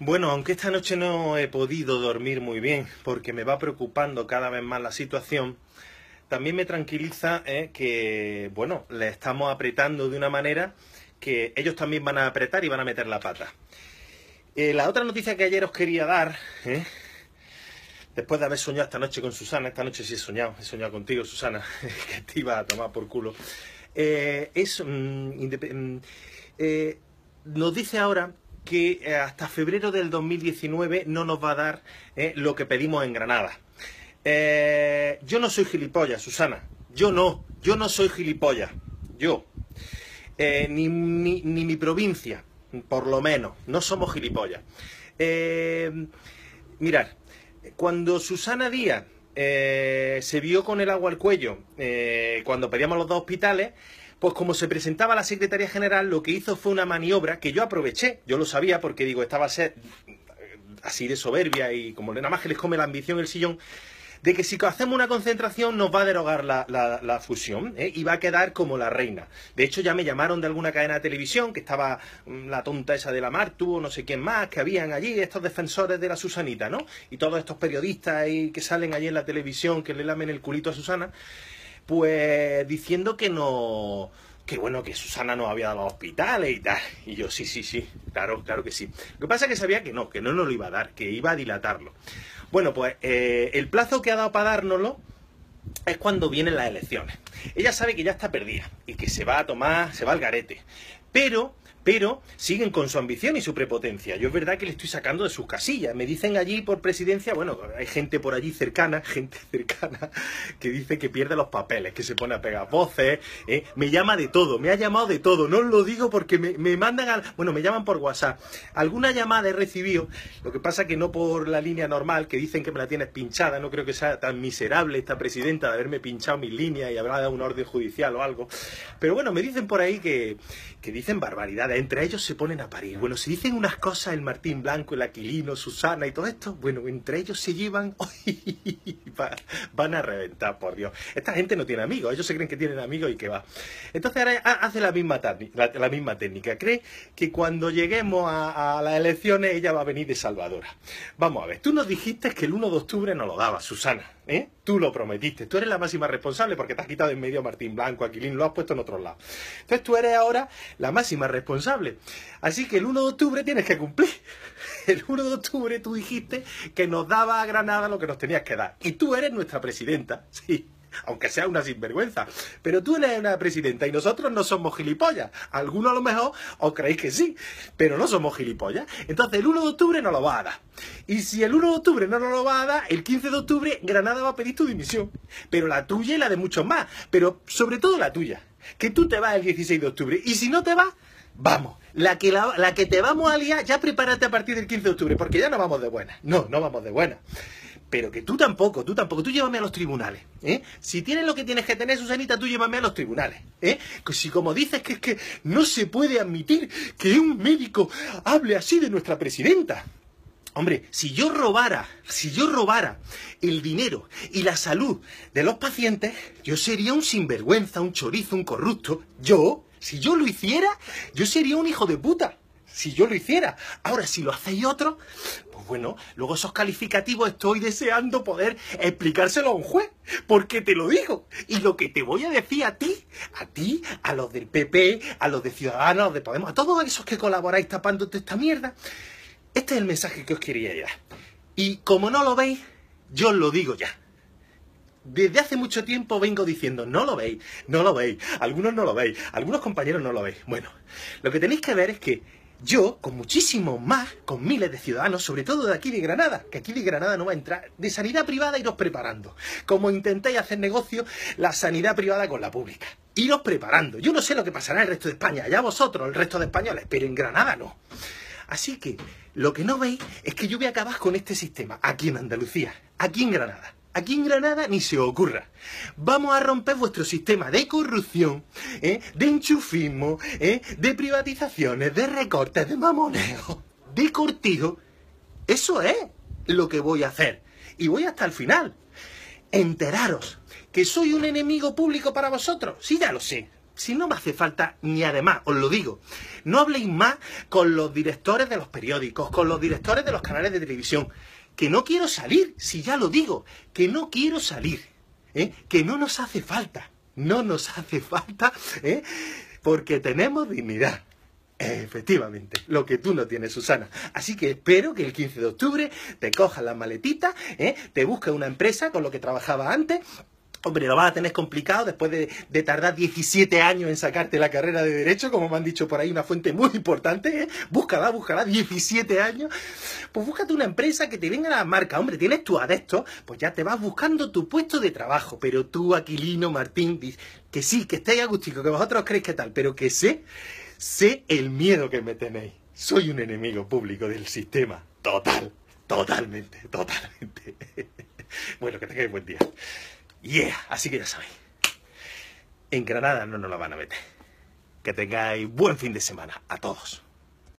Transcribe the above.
Bueno, aunque esta noche no he podido dormir muy bien porque me va preocupando cada vez más la situación, también me tranquiliza eh, que, bueno, le estamos apretando de una manera que ellos también van a apretar y van a meter la pata. Eh, la otra noticia que ayer os quería dar, eh, después de haber soñado esta noche con Susana, esta noche sí he soñado, he soñado contigo, Susana, que te iba a tomar por culo, es... Mm, mm, nos dice ahora que eh, hasta febrero del 2019 no nos va a dar eh, lo que pedimos en Granada. Eh, yo no soy gilipollas, Susana. Yo no. Yo no soy gilipollas. Yo. ni, mi provincia, por lo menos. No somos gilipollas. mirad, cuando Susana Díaz se vio con el agua al cuello cuando pedíamos los dos hospitales, pues como se presentaba la Secretaría General, lo que hizo fue una maniobra que yo aproveché. Yo lo sabía porque digo, estaba así de soberbia y como nada más que les come la ambición el sillón, de que si hacemos una concentración nos va a derogar la, fusión ¿eh? y va a quedar como la reina. De hecho, ya me llamaron de alguna cadena de televisión, que estaba mm, la tonta esa de la Martu o no sé quién más, que habían allí estos defensores de la Susanita, ¿no? Y todos estos periodistas que salen allí en la televisión, que le lamen el culito a Susana pues diciendo que no que bueno, que Susana no había dado a los hospitales y tal. Y yo, sí, sí, sí, claro, claro que sí. Lo que pasa es que sabía que no, que no nos lo iba a dar, que iba a dilatarlo. Bueno, pues eh, el plazo que ha dado para dárnoslo es cuando vienen las elecciones. Ella sabe que ya está perdida y que se va a tomar, se va al garete. Pero pero siguen con su ambición y su prepotencia. Yo es verdad que le estoy sacando de sus casillas. Me dicen allí por presidencia, bueno, hay gente por allí cercana, gente cercana, que dice que pierde los papeles, que se pone a pegar voces, ¿eh? me llama de todo, me ha llamado de todo. No lo digo porque me, mandan al... Bueno, me llaman por WhatsApp. Alguna llamada he recibido, lo que pasa que no por la línea normal, que dicen que me la tienes pinchada, no creo que sea tan miserable esta presidenta de haberme pinchado mis líneas y habrá dado una orden judicial o algo. Pero bueno, me dicen por ahí que, que dicen barbaridades entre ellos se ponen a parir. Bueno, si dicen unas cosas el Martín Blanco, el Aquilino, Susana y todo esto, bueno, entre ellos se llevan, van a reventar, por Dios. Esta gente no tiene amigos, ellos se creen que tienen amigos y que va. Entonces ahora hace la misma, la, misma técnica, cree que cuando lleguemos a, las elecciones ella va a venir de Salvadora. Vamos a ver, tú nos dijiste que el 1 de octubre no lo daba, Susana, ¿eh? Tú lo prometiste, tú eres la máxima responsable porque te has quitado en medio a Martín Blanco, Aquilín, lo has puesto en otro lado. Entonces tú eres ahora la máxima responsable. Así que el 1 de octubre tienes que cumplir. El 1 de octubre tú dijiste que nos daba a Granada lo que nos tenías que dar. Y tú eres nuestra presidenta, sí aunque sea una sinvergüenza. Pero tú eres una presidenta y nosotros no somos gilipollas. Algunos a lo mejor os creéis que sí, pero no somos gilipollas. Entonces el 1 de octubre no lo va a dar. Y si el 1 de octubre no nos lo va a dar, el 15 de octubre Granada va a pedir tu dimisión. Pero la tuya y la de muchos más. Pero sobre todo la tuya. Que tú te vas el 16 de octubre. Y si no te vas, vamos. La que, la, que te vamos a liar, ya prepárate a partir del 15 de octubre, porque ya no vamos de buena. No, no vamos de buena pero que tú tampoco, tú tampoco, tú llévame a los tribunales, ¿eh? Si tienes lo que tienes que tener, Susanita, tú llévame a los tribunales, ¿eh? Si como dices que es que no se puede admitir que un médico hable así de nuestra presidenta. Hombre, si yo robara, si yo robara el dinero y la salud de los pacientes, yo sería un sinvergüenza, un chorizo, un corrupto. Yo, si yo lo hiciera, yo sería un hijo de puta. Si yo lo hiciera. Ahora, si lo hacéis otro, bueno, luego esos calificativos estoy deseando poder explicárselo a un juez, porque te lo digo. Y lo que te voy a decir a ti, a ti, a los del PP, a los de Ciudadanos, a los de Podemos, a todos esos que colaboráis tapándote esta mierda, este es el mensaje que os quería dar. Y como no lo veis, yo os lo digo ya. Desde hace mucho tiempo vengo diciendo, no lo veis, no lo veis, algunos no lo veis, algunos compañeros no lo veis. Bueno, lo que tenéis que ver es que yo, con muchísimo más, con miles de ciudadanos, sobre todo de aquí de Granada, que aquí de Granada no va a entrar, de sanidad privada iros preparando. Como intentáis hacer negocio la sanidad privada con la pública. Iros preparando. Yo no sé lo que pasará en el resto de España, ya vosotros, el resto de españoles, pero en Granada no. Así que lo que no veis es que yo voy a acabar con este sistema aquí en Andalucía, aquí en Granada. Aquí en Granada ni se ocurra. Vamos a romper vuestro sistema de corrupción, ¿eh? de enchufismo, ¿eh? de privatizaciones, de recortes, de mamoneo, de cortijo. Eso es lo que voy a hacer. Y voy hasta el final. Enteraros que soy un enemigo público para vosotros. Sí, ya lo sé. si no me hace falta ni además, os lo digo, no habléis más con los directores de los periódicos, con los directores de los canales de televisión, que no quiero salir, si ya lo digo, que no quiero salir, ¿eh? que no nos hace falta, no nos hace falta, ¿eh? porque tenemos dignidad. Efectivamente, lo que tú no tienes, Susana. Así que espero que el 15 de octubre te cojas las maletitas, ¿eh? te busques una empresa con lo que trabajaba antes Hombre, lo vas a tener complicado después de, tardar 17 años en sacarte la carrera de Derecho, como me han dicho por ahí, una fuente muy importante. ¿eh? Búscala, búscala, 17 años. Pues búscate una empresa que te venga la marca. Hombre, tienes tu adepto, pues ya te vas buscando tu puesto de trabajo. Pero tú, Aquilino, Martín, que sí, que estéis agustico, que vosotros creéis que tal, pero que sé, sé el miedo que me tenéis. Soy un enemigo público del sistema. Total, totalmente, totalmente. bueno, que tengáis buen día. Yeah, así que ya sabéis. En Granada no nos la van a meter. Que tengáis buen fin de semana a todos.